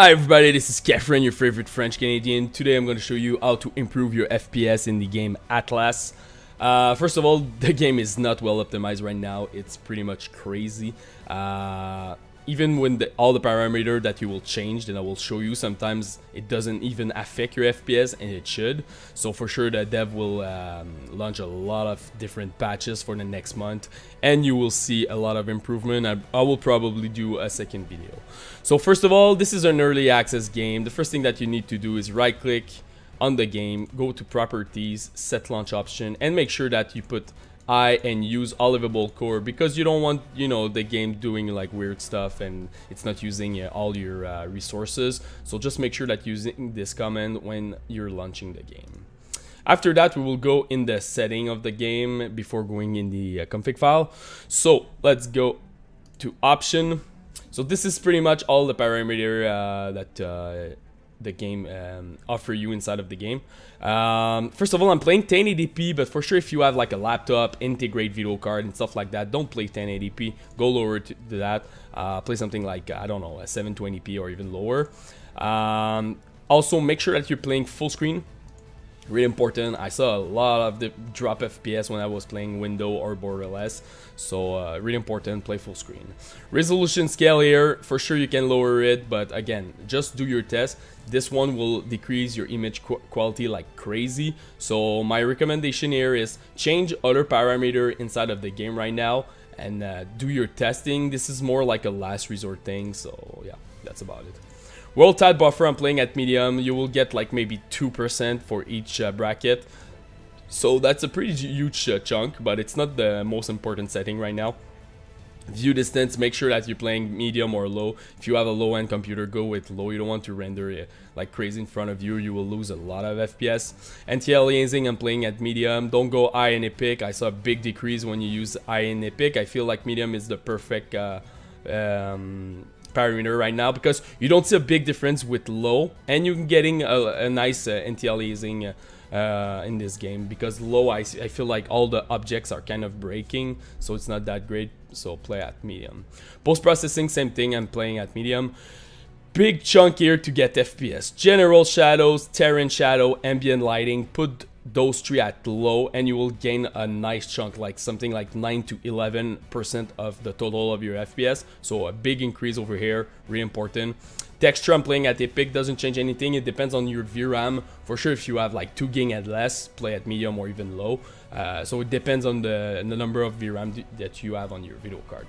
Hi everybody, this is Kephren, your favorite French Canadian. Today I'm going to show you how to improve your FPS in the game Atlas. Uh, first of all, the game is not well optimized right now. It's pretty much crazy. Uh, even when the, all the parameter that you will change, and I will show you, sometimes it doesn't even affect your FPS, and it should. So for sure, the dev will um, launch a lot of different patches for the next month, and you will see a lot of improvement. I, I will probably do a second video. So first of all, this is an early access game. The first thing that you need to do is right click on the game, go to properties, set launch option, and make sure that you put I and use all available core because you don't want you know the game doing like weird stuff and it's not using uh, all your uh, resources. So just make sure that using this command when you're launching the game. After that we will go in the setting of the game before going in the uh, config file. So let's go to option. So this is pretty much all the parameter uh, that uh, the game um, offer you inside of the game. Um, first of all, I'm playing 1080p, but for sure if you have like a laptop, integrate video card and stuff like that, don't play 1080p. Go lower to, that. Uh, play something like, I don't know, a 720p or even lower. Um, also, make sure that you're playing full screen really important. I saw a lot of the drop FPS when I was playing window or borderless, so uh, really important, play full screen. Resolution scale here, for sure you can lower it, but again, just do your test. This one will decrease your image qu quality like crazy, so my recommendation here is change other parameter inside of the game right now and uh, do your testing. This is more like a last resort thing, so yeah, that's about it. World tide buffer, I'm playing at medium. You will get like maybe 2% for each uh, bracket. So that's a pretty huge uh, chunk, but it's not the most important setting right now. View distance, make sure that you're playing medium or low. If you have a low-end computer, go with low. You don't want to render it like crazy in front of you. You will lose a lot of FPS. Anti-aliasing, I'm playing at medium. Don't go high in Epic. I saw a big decrease when you use high in Epic. I feel like medium is the perfect uh, um, parameter right now because you don't see a big difference with low and you're getting a, a nice uh, anti-aliasing uh, uh, in this game because low I, I feel like all the objects are kind of breaking so it's not that great so play at medium. Post-processing same thing I'm playing at medium. Big chunk here to get FPS general shadows terrain shadow ambient lighting put those three at low and you will gain a nice chunk like something like 9 to 11 percent of the total of your fps so a big increase over here really important. Texture i'm playing at epic doesn't change anything. It depends on your vram for sure if you have like 2 gig and less play at medium or even low. Uh, so it depends on the, the number of vram that you have on your video card.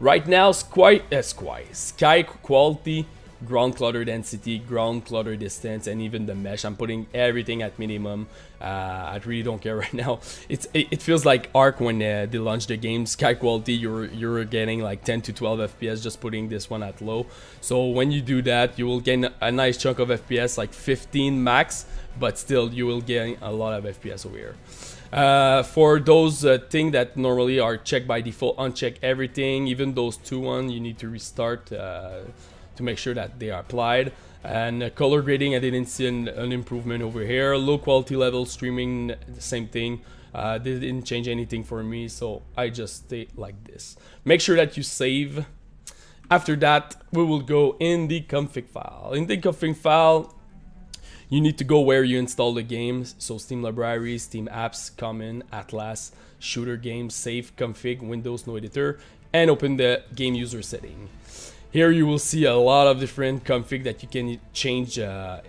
Right now sky, uh, sky, sky quality ground clutter density, ground clutter distance, and even the mesh. I'm putting everything at minimum. Uh, I really don't care right now. It's it, it feels like Ark when uh, they launched the game. Sky quality, you're you're getting like 10 to 12 FPS just putting this one at low. So when you do that, you will gain a nice chunk of FPS, like 15 max, but still you will gain a lot of FPS over here. Uh, for those uh, things that normally are checked by default, uncheck everything. Even those two one, you need to restart. Uh, to make sure that they are applied. And uh, color grading, I didn't see an, an, improvement over here. Low quality level streaming, the same thing. Uh, they didn't change anything for me, so I just stay like this. Make sure that you save. After that, we will go in the config file. In the config file, you need to go where you install the games. So Steam Library, Steam Apps, Common, Atlas, Shooter Games, Save, Config, Windows, No Editor, and open the game user setting. Here you will see a lot of different config that you can change uh,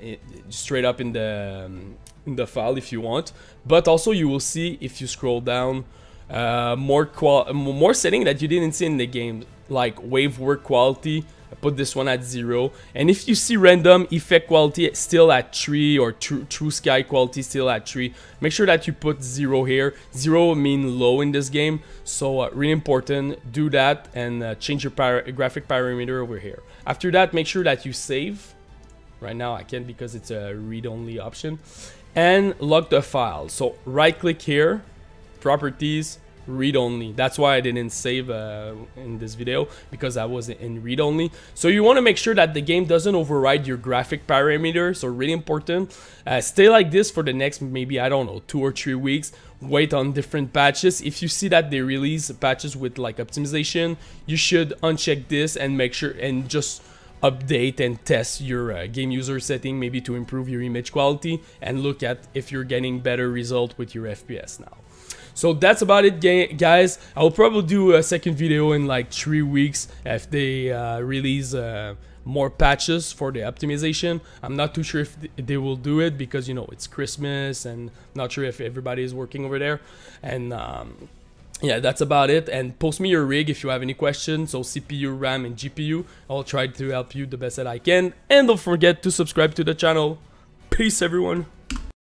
straight up in the um, in the file if you want. But also you will see if you scroll down uh, more more setting that you didn't see in the game, like wave work quality, I put this one at 0. And if you see random effect quality still at 3 or true, true sky quality still at 3, make sure that you put 0 here. 0 mean low in this game, so uh, really important. Do that and uh, change your para graphic parameter over here. After that, make sure that you save. Right now I can't because it's a read-only option. And lock the file. So right click here, properties, read only. That's why I didn't save uh, in this video because I was in read only. So you want to make sure that the game doesn't override your graphic parameters so really important. Uh, stay like this for the next maybe I don't know two or three weeks. Wait on different patches. If you see that they release patches with like optimization you should uncheck this and make sure and just update and test your uh, game user setting maybe to improve your image quality and look at if you're getting better result with your FPS now. So that's about it guys. I will probably do a second video in like three weeks if they uh, release uh, more patches for the optimization. I'm not too sure if they will do it because you know it's Christmas and not sure if everybody is working over there and um, yeah, that's about it. And post me your rig if you have any questions. So CPU, RAM, and GPU. I'll try to help you the best that I can. And don't forget to subscribe to the channel. Peace, everyone.